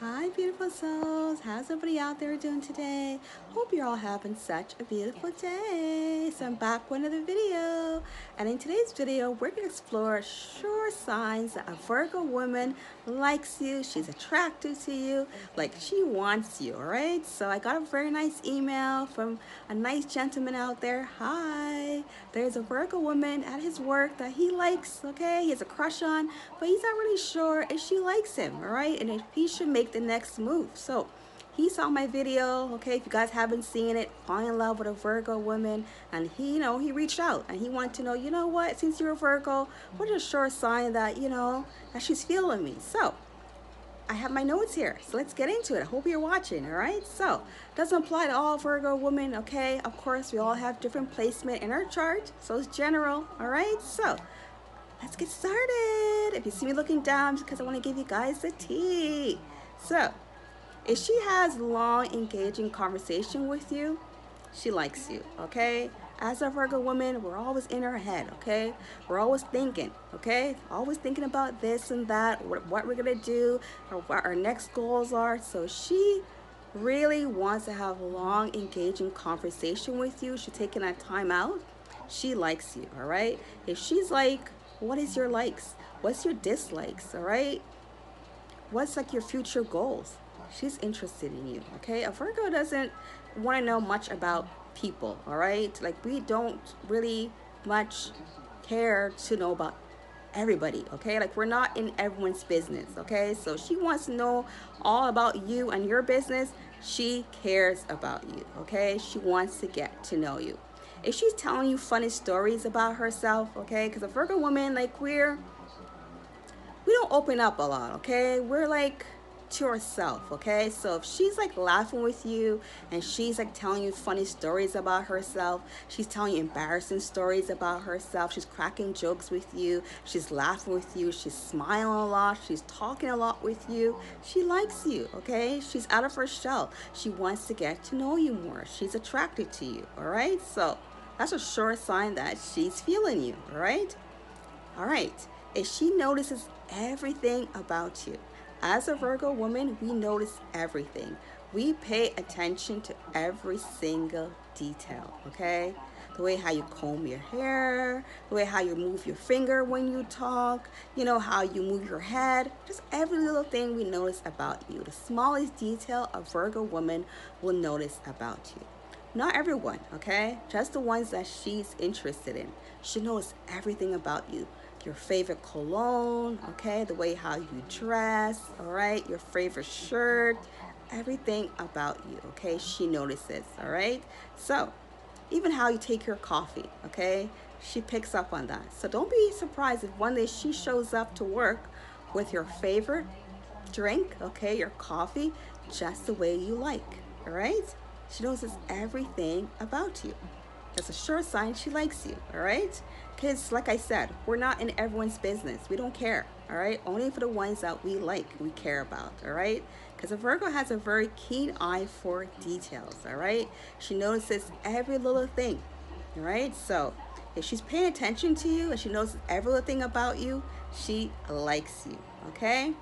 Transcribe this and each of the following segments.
Hi, beautiful souls. How's everybody out there doing today? Hope you're all having such a beautiful day. So I'm back with another video. And in today's video, we're going to explore sure signs that a Virgo woman likes you. She's attracted to you. Like she wants you, all right? So I got a very nice email from a nice gentleman out there. Hi. There's a Virgo woman at his work that he likes, okay? He has a crush on, but he's not really sure if she likes him, all right? And if he should make the next move. So he saw my video, okay? If you guys haven't seen it, fall in love with a Virgo woman. And he, you know, he reached out and he wanted to know, you know what, since you're a Virgo, what is a sure sign that, you know, that she's feeling me? So I have my notes here. So let's get into it. I hope you're watching, all right? So doesn't apply to all Virgo women, okay? Of course, we all have different placement in our chart. So it's general, all right? So let's get started. If you see me looking down, because I want to give you guys the tea. So, if she has long, engaging conversation with you, she likes you, okay? As a Virgo woman, we're always in our head, okay? We're always thinking, okay? Always thinking about this and that, what, what we're gonna do, or what our next goals are. So she really wants to have long, engaging conversation with you. She's taking that time out. She likes you, all right? If she's like, what is your likes? What's your dislikes, all right? What's like your future goals? She's interested in you okay? A virgo doesn't want to know much about people all right? Like we don't really much care to know about everybody okay? Like we're not in everyone's business okay? So she wants to know all about you and your business. She cares about you okay? She wants to get to know you. If she's telling you funny stories about herself okay? Because a virgo woman like we're we don't open up a lot, okay? We're like to ourselves, okay? So if she's like laughing with you and she's like telling you funny stories about herself, she's telling you embarrassing stories about herself, she's cracking jokes with you, she's laughing with you, she's smiling a lot, she's talking a lot with you, she likes you, okay? She's out of her shell. She wants to get to know you more. She's attracted to you, all right? So that's a sure sign that she's feeling you, all right? All right. If she notices everything about you. As a Virgo woman, we notice everything. We pay attention to every single detail, okay? The way how you comb your hair, the way how you move your finger when you talk, you know, how you move your head, just every little thing we notice about you. The smallest detail a Virgo woman will notice about you. Not everyone, okay? Just the ones that she's interested in. She knows everything about you your favorite cologne, okay, the way how you dress, all right, your favorite shirt, everything about you, okay, she notices, all right? So, even how you take your coffee, okay, she picks up on that. So don't be surprised if one day she shows up to work with your favorite drink, okay, your coffee, just the way you like, all right? She notices everything about you. That's a sure sign she likes you, all right? Because, like I said, we're not in everyone's business. We don't care, all right? Only for the ones that we like, we care about, all right? Because a Virgo has a very keen eye for details, all right? She notices every little thing, all right? So, if she's paying attention to you and she knows every little thing about you, she likes you, okay?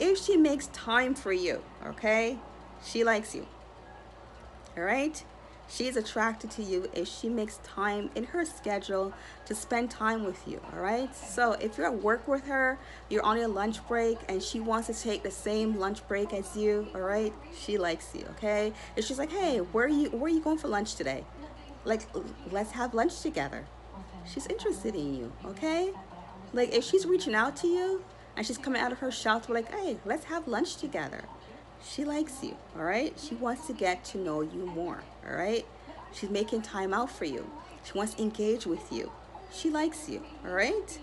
If she makes time for you, okay? She likes you, all right? She's attracted to you if she makes time in her schedule to spend time with you, all right? So if you're at work with her, you're on your lunch break and she wants to take the same lunch break as you, all right? She likes you, okay? If she's like, hey, where are you, where are you going for lunch today? Like, let's have lunch together. She's interested in you, okay? Like if she's reaching out to you and she's coming out of her be like, hey, let's have lunch together she likes you, all right? She wants to get to know you more, all right? She's making time out for you. She wants to engage with you. She likes you, all right?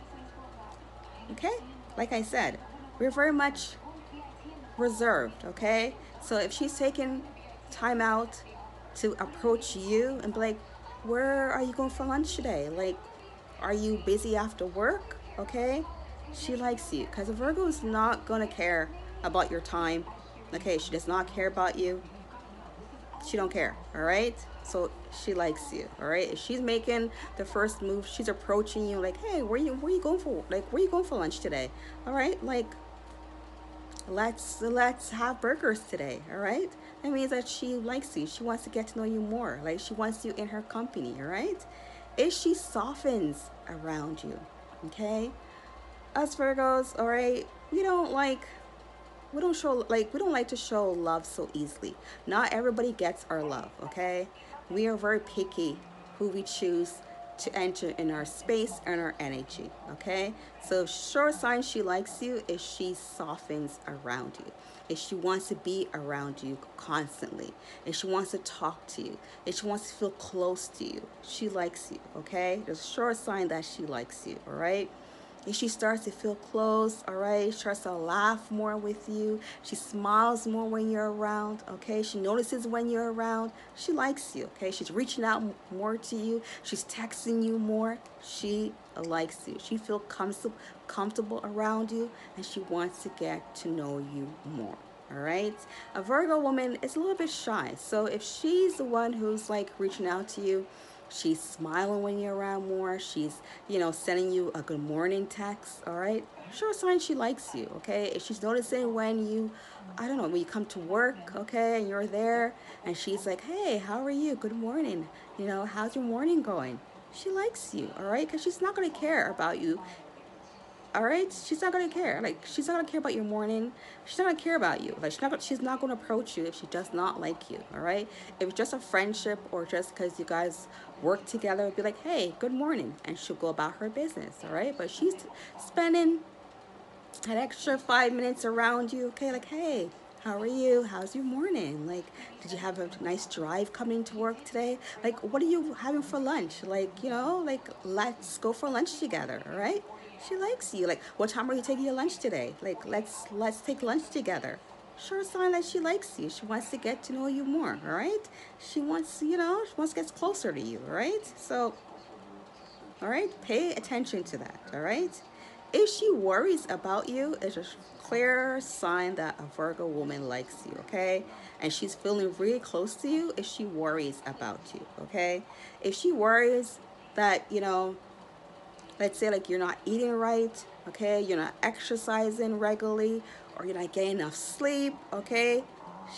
Okay? Like I said, we're very much reserved, okay? So if she's taking time out to approach you and be like, where are you going for lunch today? Like, are you busy after work? Okay? She likes you because a Virgo is not going to care about your time okay she does not care about you. She don't care all right? So she likes you all right? If she's making the first move she's approaching you like hey where you where you going for like where you going for lunch today? All right? Like let's let's have burgers today all right? That means that she likes you. She wants to get to know you more like she wants you in her company all right? If she softens around you okay? Us virgos all right? We don't like we don't show like we don't like to show love so easily. Not everybody gets our love okay? We are very picky who we choose to enter in our space and our energy okay? So sure sign she likes you if she softens around you. If she wants to be around you constantly. If she wants to talk to you. If she wants to feel close to you. She likes you okay? There's a sure sign that she likes you all right and she starts to feel close, all right? She starts to laugh more with you. She smiles more when you're around, okay? She notices when you're around. She likes you, okay? She's reaching out more to you. She's texting you more. She likes you. She feels comfortable, comfortable around you, and she wants to get to know you more all right a virgo woman is a little bit shy so if she's the one who's like reaching out to you She's smiling when you're around more. She's, you know, sending you a good morning text, all right? Sure sign she likes you, okay? If she's noticing when you, I don't know, when you come to work, okay, and you're there, and she's like, hey, how are you? Good morning. You know, how's your morning going? She likes you, all right? Because she's not going to care about you all right she's not gonna care. Like she's not gonna care about your morning she's not gonna care about you. Like she's not she's not gonna approach you if she does not like you all right if it's just a friendship or just because you guys work together be like hey good morning and she'll go about her business all right but she's spending an extra five minutes around you okay? Like hey how are you? How's your morning? Like did you have a nice drive coming to work today? Like what are you having for lunch? Like you know like let's go for lunch together all right she likes you. Like, what time are you taking your lunch today? Like, let's let's take lunch together. Sure sign that she likes you. She wants to get to know you more, all right? She wants, you know, she wants to get closer to you, all right? So, all right, pay attention to that, all right? If she worries about you, it's a clear sign that a Virgo woman likes you, okay? And she's feeling really close to you if she worries about you, okay? If she worries that, you know, let's say like you're not eating right okay? You're not exercising regularly or you're not getting enough sleep okay?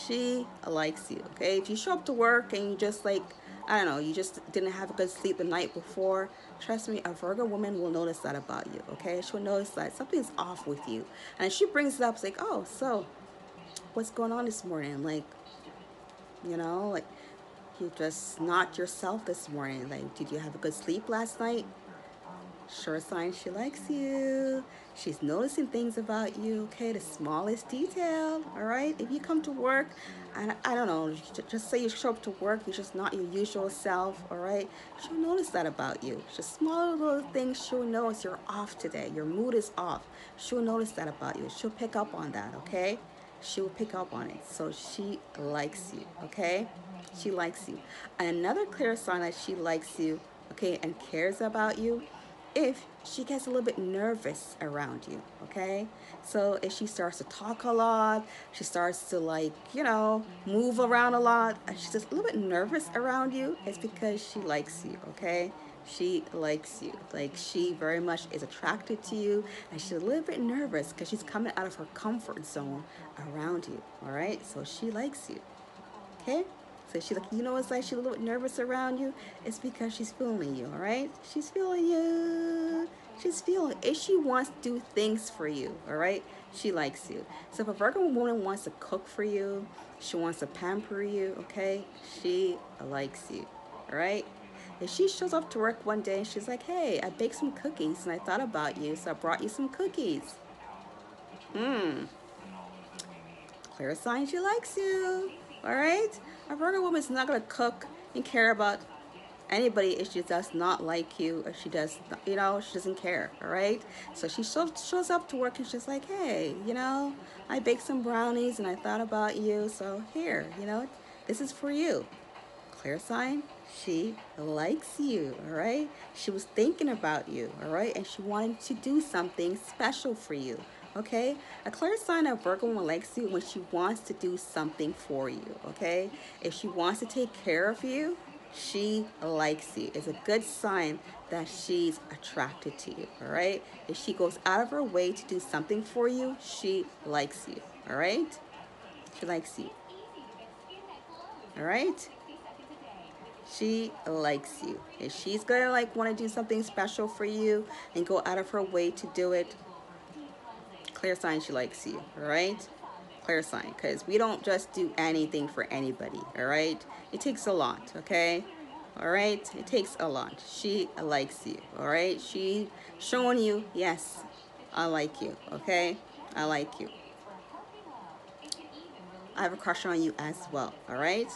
She likes you okay? If you show up to work and you just like I don't know you just didn't have a good sleep the night before trust me a Virgo woman will notice that about you okay? She'll notice that something's off with you. And she brings it up it's like oh so what's going on this morning? Like you know like you're just not yourself this morning. Like did you have a good sleep last night Sure sign she likes you. She's noticing things about you, okay? The smallest detail, all right? If you come to work, and I don't know, just say you show up to work, you're just not your usual self, all right? She'll notice that about you. Just small little things she'll notice you're off today. Your mood is off. She'll notice that about you. She'll pick up on that, okay? She will pick up on it. So she likes you, okay? She likes you. Another clear sign that she likes you, okay, and cares about you if she gets a little bit nervous around you, okay? So if she starts to talk a lot, she starts to like, you know, move around a lot, she's just a little bit nervous around you, it's because she likes you, okay? She likes you. Like she very much is attracted to you and she's a little bit nervous because she's coming out of her comfort zone around you, all right? So she likes you, okay? So she's like, you know, it's like she's a little bit nervous around you. It's because she's feeling you, all right? She's feeling you. She's feeling. If she wants to do things for you, all right? She likes you. So if a Virgo woman wants to cook for you, she wants to pamper you, okay? She likes you, all right? If she shows up to work one day and she's like, hey, I baked some cookies and I thought about you, so I brought you some cookies. Hmm. Clear sign she likes you, all right? A Virgo woman is not going to cook and care about anybody if she does not like you or she does, you know, she doesn't care, all right? So she shows up to work and she's like, hey, you know, I baked some brownies and I thought about you, so here, you know, this is for you. Clear sign, she likes you, all right? She was thinking about you, all right? And she wanted to do something special for you okay? A clear sign of Virgo likes you when she wants to do something for you, okay? If she wants to take care of you, she likes you. It's a good sign that she's attracted to you, all right? If she goes out of her way to do something for you, she likes you, All right? She likes you. All right? She likes you. If she's gonna like want to do something special for you and go out of her way to do it, clear sign she likes you. All right? Clear sign, because we don't just do anything for anybody. All right? It takes a lot. Okay? All right? It takes a lot. She likes you. All right? She showing you, yes, I like you. Okay? I like you. I have a crush on you as well. All right?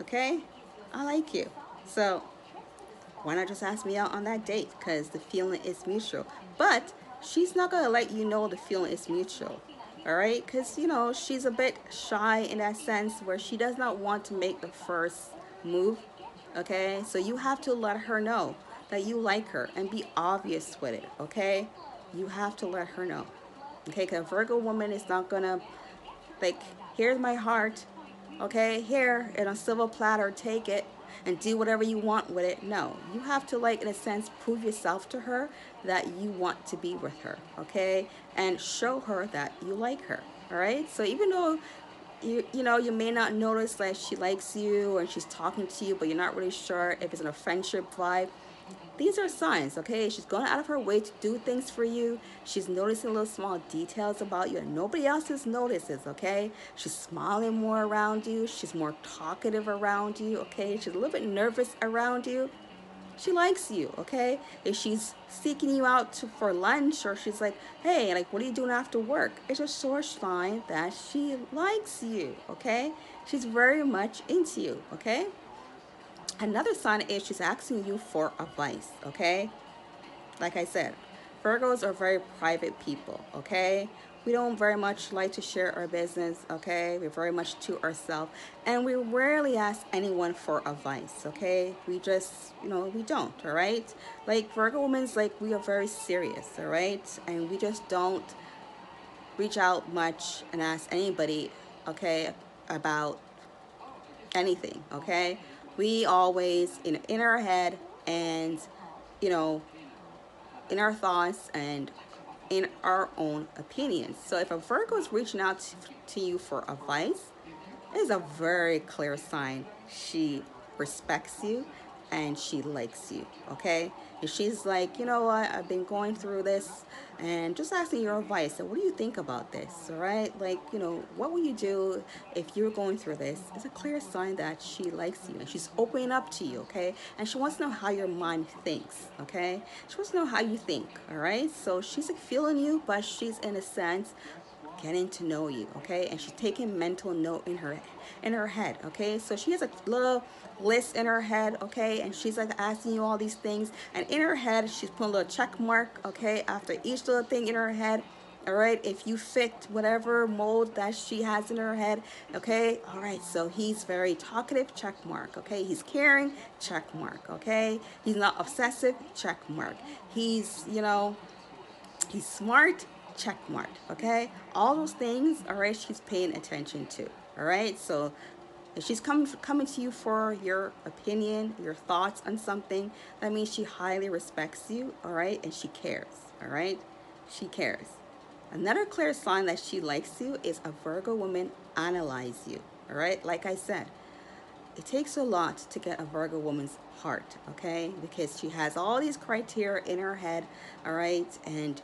Okay? I like you. So why not just ask me out on that date? Because the feeling is mutual. But she's not to let you know the feeling is mutual. All right? Because, you know, she's a bit shy in that sense where she does not want to make the first move. Okay? So you have to let her know that you like her and be obvious with it. Okay? You have to let her know. Okay? Because Virgo woman is not to, like, here's my heart okay here in a silver platter take it and do whatever you want with it. No you have to like in a sense prove yourself to her that you want to be with her okay? And show her that you like her all right? So even though you you know you may not notice that she likes you or she's talking to you but you're not really sure if it's in a friendship vibe these are signs, okay? She's going out of her way to do things for you. She's noticing little small details about you and nobody else notices, okay? She's smiling more around you. She's more talkative around you, okay? She's a little bit nervous around you. She likes you, okay? If she's seeking you out to, for lunch or she's like, hey, like, what are you doing after work? It's a source sign that she likes you, okay? She's very much into you, okay? Another sign is she's asking you for advice, okay? Like I said, Virgos are very private people, okay? We don't very much like to share our business, okay? We're very much to ourselves. And we rarely ask anyone for advice, okay? We just, you know, we don't, all right? Like Virgo women's like, we are very serious, all right? And we just don't reach out much and ask anybody, okay, about anything, okay? We always in in our head and you know in our thoughts and in our own opinions. So if a virgo is reaching out to, to you for advice it is a very clear sign she respects you and she likes you okay and she's like you know what? I've been going through this and just asking your advice. So what do you think about this all right? Like you know what will you do if you're going through this? It's a clear sign that she likes you and she's opening up to you okay? And she wants to know how your mind thinks okay? She wants to know how you think all right? So she's like feeling you but she's in a sense getting to know you okay? And she's taking mental note in her in her head okay? So she has a little list in her head okay? And she's like asking you all these things. And in her head she's putting a little check mark okay after each little thing in her head all right? If you fit whatever mold that she has in her head okay? All right so he's very talkative check mark okay? He's caring check mark okay? He's not obsessive check mark. He's you know he's smart check mark okay? All those things all right she's paying attention to all right? So if she's coming coming to you for your opinion your thoughts on something that means she highly respects you all right? And she cares all right? She cares. Another clear sign that she likes you is a virgo woman analyze you all right? Like i said it takes a lot to get a Virgo woman's heart, okay? Because she has all these criteria in her head, all right? And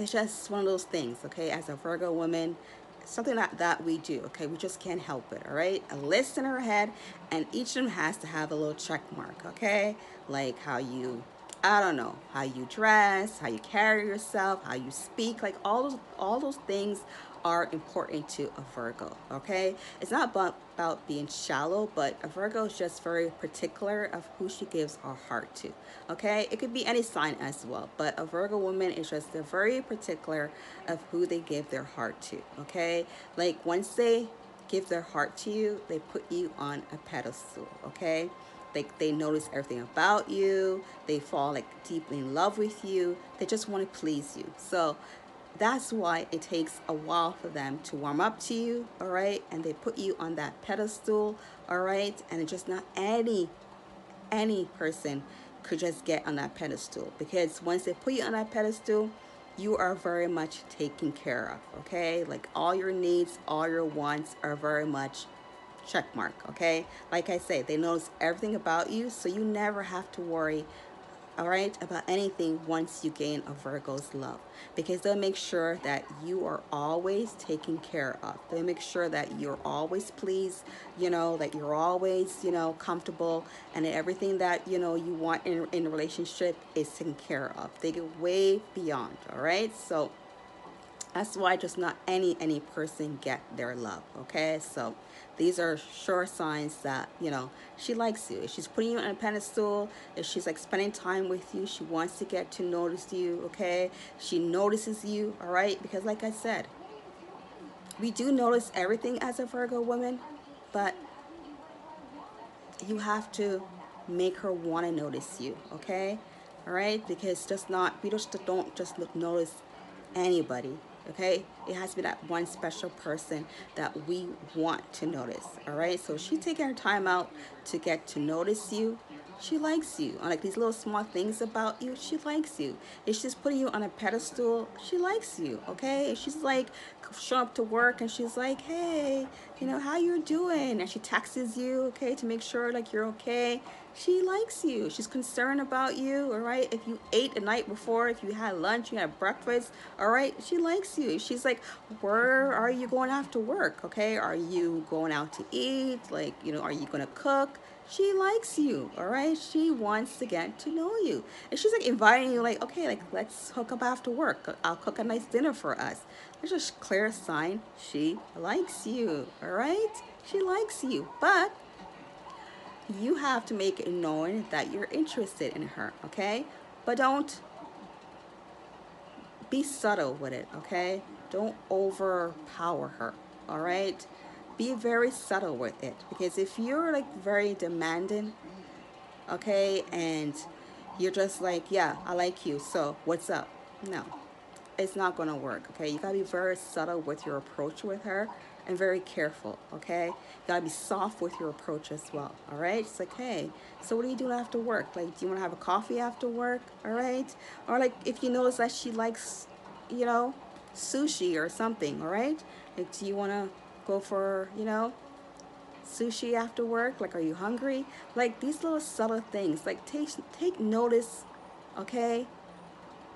it's just one of those things, okay? As a Virgo woman, something that, that we do, okay? We just can't help it, all right? A list in our head, and each of them has to have a little check mark, okay? Like how you, I don't know, how you dress, how you carry yourself, how you speak, like all those, all those things are important to a Virgo, okay? It's not about, being shallow, but a Virgo is just very particular of who she gives her heart to, okay? It could be any sign as well, but a Virgo woman is just very particular of who they give their heart to, okay? Like once they give their heart to you, they put you on a pedestal, okay? Like they notice everything about you, they fall like deeply in love with you, they just want to please you. So that's why it takes a while for them to warm up to you, all right? And they put you on that pedestal, all right? And it's just not any, any person could just get on that pedestal because once they put you on that pedestal, you are very much taken care of, okay? Like all your needs, all your wants are very much check mark, okay? Like I say, they knows everything about you, so you never have to worry all right, about anything once you gain a Virgo's love because they'll make sure that you are always taken care of. They'll make sure that you're always pleased, you know, that you're always, you know, comfortable and everything that, you know, you want in, in a relationship is taken care of. They get way beyond, all right? So that's why just not any any person get their love, okay? So these are sure signs that, you know, she likes you. If she's putting you on a pedestal, if she's like spending time with you, she wants to get to notice you, okay? She notices you, all right? Because like I said, we do notice everything as a Virgo woman, but you have to make her want to notice you, okay? All right? Because just not, we just don't just look notice anybody okay? It has to be that one special person that we want to notice all right? So she's taking her time out to get to notice you she likes you. On like these little small things about you she likes you. If she's putting you on a pedestal she likes you okay? If she's like showing up to work and she's like hey you know how you're doing? And she texts you okay to make sure like you're okay she likes you. She's concerned about you all right? If you ate the night before if you had lunch you had breakfast all right? She likes you. She's like where are you going after work okay? Are you going out to eat? Like you know are you gonna cook? She likes you all right? She wants to get to know you. And she's like inviting you like okay like let's hook up after work. I'll cook a nice dinner for us. There's a clear sign. She likes you all right? She likes you. But you have to make it known that you're interested in her okay? But don't be subtle with it okay? Don't overpower her all right? Be very subtle with it because if you're like very demanding okay and you're just like yeah i like you so what's up? No it's not gonna work okay? You gotta be very subtle with your approach with her and very careful okay you gotta be soft with your approach as well all right it's like hey so what are you doing after work like do you want to have a coffee after work all right or like if you notice that she likes you know sushi or something all right like do you want to go for, you know, sushi after work? Like, are you hungry? Like, these little subtle things. Like, take, take notice, okay?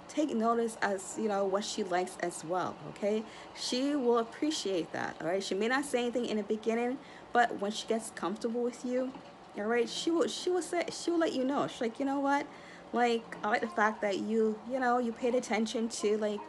Take notice as, you know, what she likes as well, okay? She will appreciate that, all right? She may not say anything in the beginning, but when she gets comfortable with you, all right, she will, she will say, she will let you know. She's like, you know what? Like, I like the fact that you, you know, you paid attention to, like,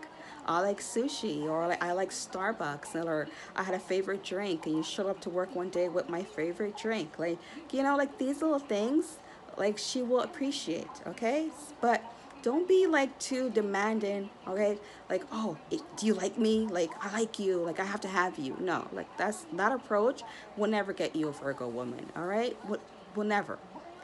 I like sushi or like I like Starbucks or I had a favorite drink and you showed up to work one day with my favorite drink. Like, you know, like these little things, like she will appreciate, okay? But don't be like too demanding, okay? Like, oh, do you like me? Like, I like you. Like, I have to have you. No, like that's that approach will never get you a Virgo woman, all right? Will, will never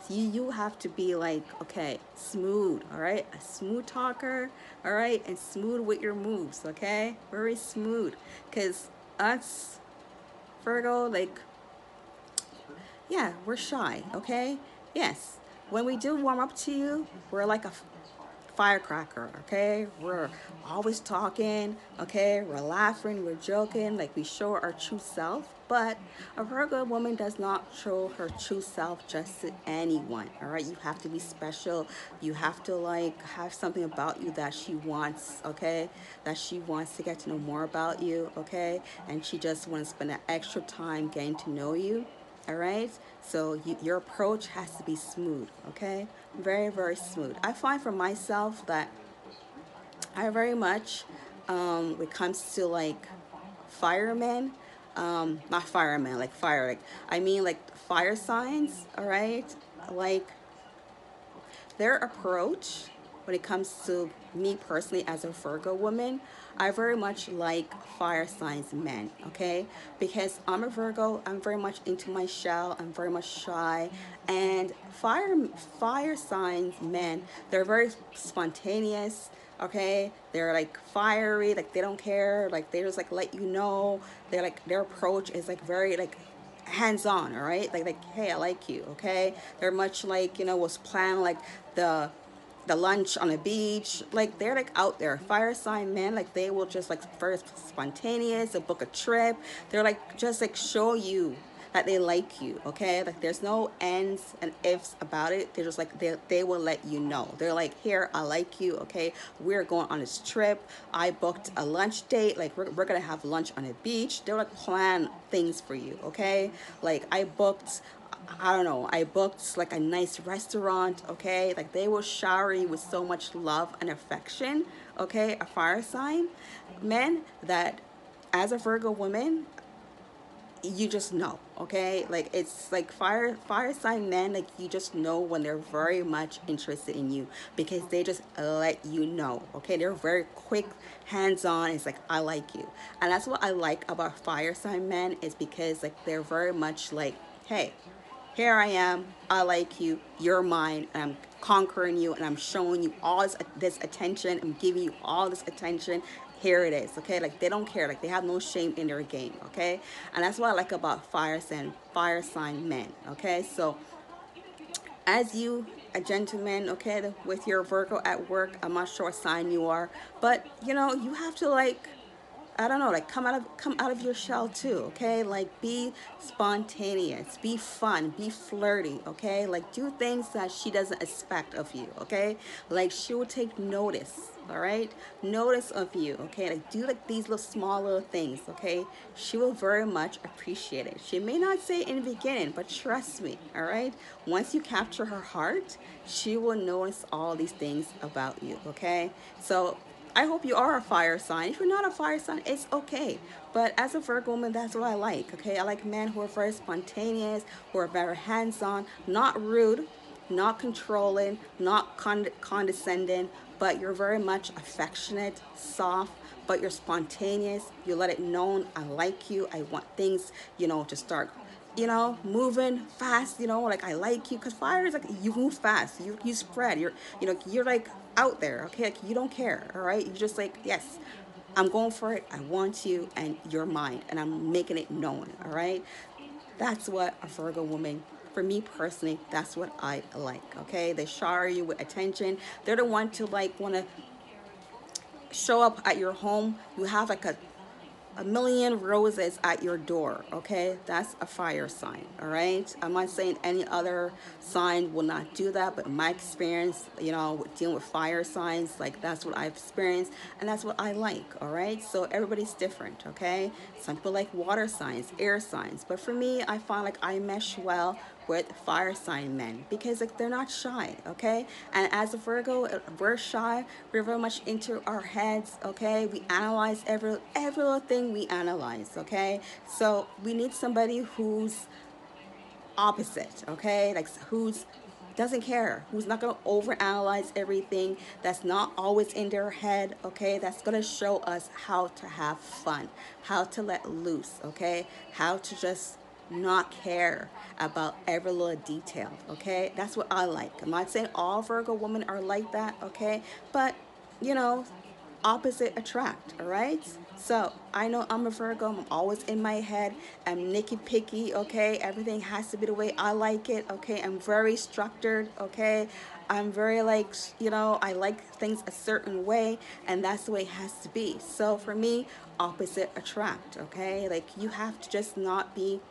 you you have to be like okay smooth all right a smooth talker all right and smooth with your moves okay very smooth because us virgo like yeah we're shy okay yes when we do warm up to you we're like a firecracker okay we're always talking okay we're laughing we're joking like we show our true self but a Virgo woman does not show her true self just to anyone. All right, you have to be special. You have to like have something about you that she wants. Okay, that she wants to get to know more about you. Okay, and she just wants to spend that extra time getting to know you. All right, so you, your approach has to be smooth. Okay, very very smooth. I find for myself that I very much um, when it comes to like firemen um not firemen like fire like i mean like fire signs all right like their approach when it comes to me personally as a virgo woman i very much like fire signs men okay? Because i'm a virgo i'm very much into my shell i'm very much shy and fire fire signs men they're very spontaneous okay? They're like fiery like they don't care like they just like let you know. They're like their approach is like very like hands-on all right? Like like hey i like you okay? They're much like you know was planned like the the lunch on the beach. Like they're like out there. Fire sign men, like they will just like first spontaneous, they'll book a trip. They're like just like show you that they like you, okay? Like there's no ends and ifs about it. They're just like they they will let you know. They're like, here, I like you, okay? We're going on this trip. I booked a lunch date. Like we're, we're gonna have lunch on a beach. They'll like plan things for you, okay? Like I booked I don't know, I booked like a nice restaurant, okay? Like they will shower you with so much love and affection, okay? A fire sign. Men that as a Virgo woman, you just know, okay? Like it's like fire fire sign men, like you just know when they're very much interested in you because they just let you know, okay? They're very quick, hands-on. It's like I like you. And that's what I like about fire sign men is because like they're very much like, hey, here I am, I like you, you're mine, and I'm conquering you, and I'm showing you all this, this attention, I'm giving you all this attention, here it is, okay? Like, they don't care, like, they have no shame in their game, okay? And that's what I like about fire sign, fire sign men, okay? So, as you, a gentleman, okay, with your Virgo at work, I'm not sure what sign you are, but, you know, you have to, like, I don't know, like come out of come out of your shell too, okay? Like be spontaneous, be fun, be flirty, okay? Like do things that she doesn't expect of you, okay? Like she will take notice, all right? Notice of you, okay? Like do like these little small little things, okay? She will very much appreciate it. She may not say in the beginning, but trust me, all right? Once you capture her heart, she will notice all these things about you, okay? So I hope you are a fire sign. If you're not a fire sign, it's okay. But as a Virgo woman, that's what I like, okay? I like men who are very spontaneous, who are very hands-on, not rude, not controlling, not con condescending, but you're very much affectionate, soft, but you're spontaneous. You let it known, I like you. I want things, you know, to start you know, moving fast, you know, like I like you, cause fire is like you move fast, you you spread, you're you know you're like out there, okay? Like you don't care, all right? You're just like, yes, I'm going for it. I want you and you're mine. And I'm making it known, all right? That's what a Virgo woman, for me personally, that's what I like, okay? They shower you with attention. They're the one to like want to show up at your home. You have like a a million roses at your door okay? That's a fire sign all right? I'm not saying any other sign will not do that but my experience you know dealing with fire signs like that's what i've experienced and that's what i like all right? So everybody's different okay? Some people like water signs air signs but for me i find like i mesh well with fire sign men because like they're not shy okay? And as a virgo we're shy. We're very much into our heads okay? We analyze every every little thing we analyze okay? So we need somebody who's opposite okay? Like who's doesn't care who's not going to overanalyze everything that's not always in their head okay? That's going to show us how to have fun how to let loose okay? How to just not care about every little detail, okay? That's what I like. I'm not saying all Virgo women are like that, okay? But, you know, opposite attract, all right? So, I know I'm a Virgo. I'm always in my head. I'm nicky picky, okay? Everything has to be the way I like it, okay? I'm very structured, okay? I'm very like, you know, I like things a certain way and that's the way it has to be. So for me, opposite attract, okay? Like you have to just not be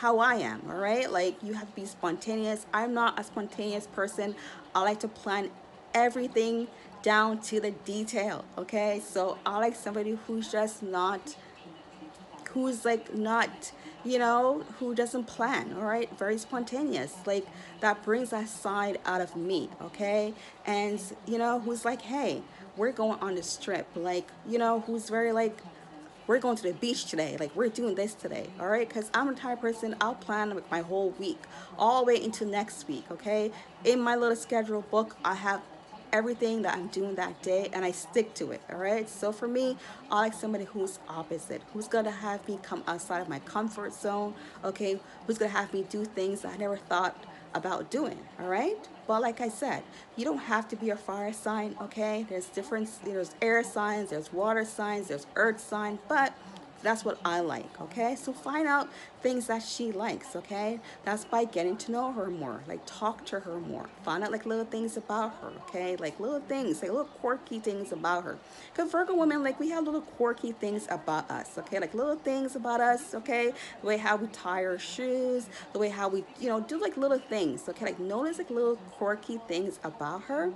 how I am, all right? Like you have to be spontaneous. I'm not a spontaneous person. I like to plan everything down to the detail, okay? So I like somebody who's just not, who's like not, you know, who doesn't plan, all right? Very spontaneous. Like that brings that side out of me, okay? And, you know, who's like, hey, we're going on this trip. Like, you know, who's very like, we're going to the beach today. Like we're doing this today. All right. Cause I'm a type person. I'll plan like my whole week all the way into next week. Okay. In my little schedule book, I have everything that I'm doing that day and I stick to it. All right. So for me, I like somebody who's opposite, who's going to have me come outside of my comfort zone. Okay. Who's going to have me do things that I never thought about doing. All right. But like I said, you don't have to be a fire sign, okay? There's different, there's air signs, there's water signs, there's earth sign, but that's what I like, okay? So find out things that she likes, okay? That's by getting to know her more, like talk to her more. Find out like little things about her, okay? Like little things, like little quirky things about her. Because Virgo women, like we have little quirky things about us, okay? Like little things about us, okay? The way how we tie our shoes, the way how we, you know, do like little things, okay? Like notice like little quirky things about her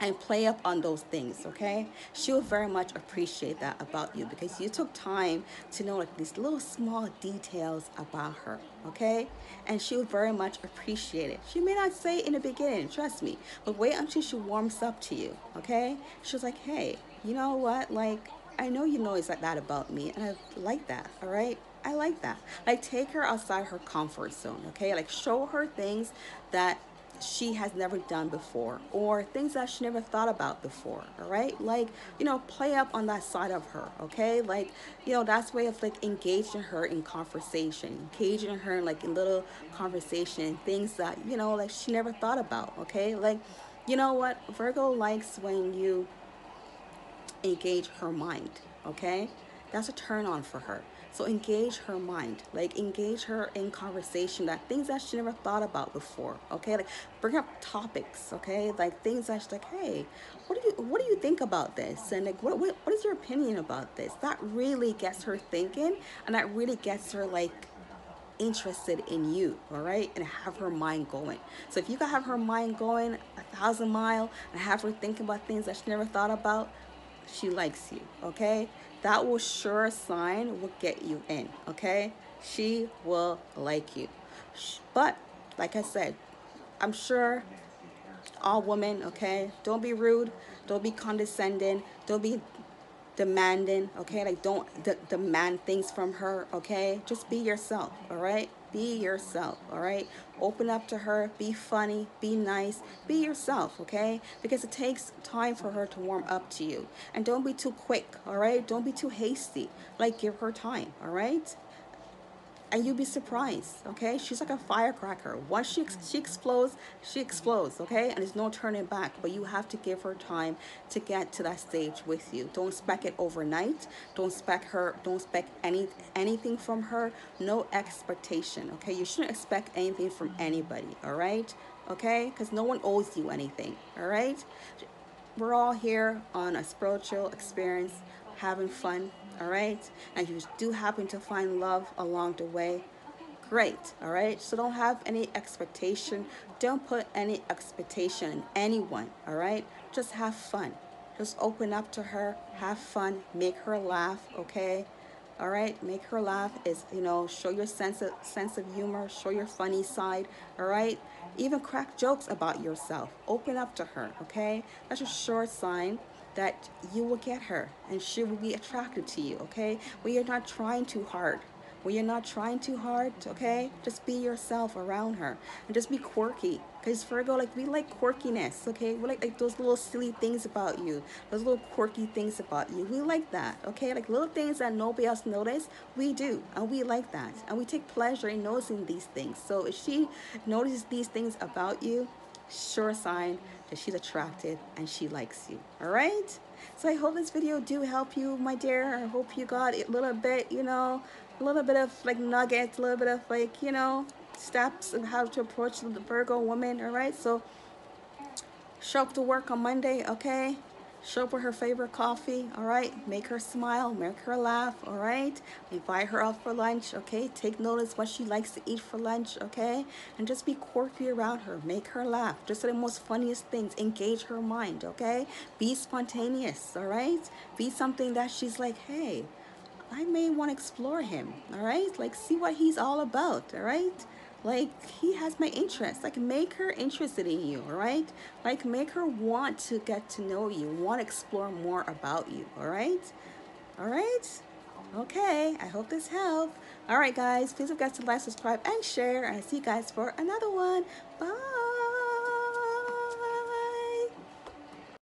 and play up on those things, okay? She will very much appreciate that about you because you took time to know like these little small details about her, okay? And she will very much appreciate it. She may not say in the beginning, trust me, but wait until she warms up to you, okay? She's like, hey, you know what? Like, I know you know it's like that about me, and I like that, all right? I like that. Like, take her outside her comfort zone, okay? Like, show her things that she has never done before or things that she never thought about before all right? Like you know play up on that side of her okay? Like you know that's way of like engaging her in conversation engaging her in like in little conversation things that you know like she never thought about okay? Like you know what? Virgo likes when you engage her mind okay? That's a turn on for her so engage her mind, like engage her in conversation that things that she never thought about before. Okay, like bring up topics. Okay, like things that she's like, hey, what do you what do you think about this? And like, what what, what is your opinion about this? That really gets her thinking, and that really gets her like interested in you, all right, and have her mind going. So if you can have her mind going a thousand mile and have her thinking about things that she never thought about, she likes you, okay? That will sure sign will get you in okay? She will like you. But like i said i'm sure all women okay don't be rude don't be condescending don't be demanding okay? Like don't demand things from her okay? Just be yourself all right be yourself, all right? Open up to her, be funny, be nice, be yourself, okay? Because it takes time for her to warm up to you. And don't be too quick, all right? Don't be too hasty. Like, give her time, all right? And you'd be surprised okay? She's like a firecracker. Once she she explodes she explodes okay? And there's no turning back but you have to give her time to get to that stage with you. Don't expect it overnight. Don't expect her don't expect any anything from her. No expectation okay? You shouldn't expect anything from anybody all right? Okay? Because no one owes you anything all right? We're all here on a spiritual experience having fun all right? And you do happen to find love along the way, great, all right? So don't have any expectation. Don't put any expectation in anyone, all right? Just have fun. Just open up to her, have fun, make her laugh, okay? All right, make her laugh is, you know, show your sense of sense of humor, show your funny side, all right? Even crack jokes about yourself. Open up to her, okay? That's a sure sign that you will get her and she will be attracted to you, okay? When you're not trying too hard. When you're not trying too hard, okay? Just be yourself around her and just be quirky. Because Virgo, like, we like quirkiness, okay? We like, like those little silly things about you, those little quirky things about you. We like that, okay? Like little things that nobody else notice, we do, and we like that. And we take pleasure in noticing these things. So if she notices these things about you, sure sign that she's attracted and she likes you all right? So i hope this video do help you my dear. I hope you got a little bit you know a little bit of like nuggets a little bit of like you know steps of how to approach the virgo woman all right? So show up to work on monday okay Show up with her favorite coffee, all right? Make her smile, make her laugh, all right? Invite her out for lunch, okay? Take notice what she likes to eat for lunch, okay? And just be quirky around her. Make her laugh. Just say the most funniest things. Engage her mind, okay? Be spontaneous, all right? Be something that she's like, hey, I may want to explore him, all right? Like, see what he's all about, all right? Like he has my interest. Like make her interested in you all right like make her want to get to know you want to explore more about you all right all right okay i hope this helped. All right guys please don't forget to like subscribe and share and i see you guys for another one. Bye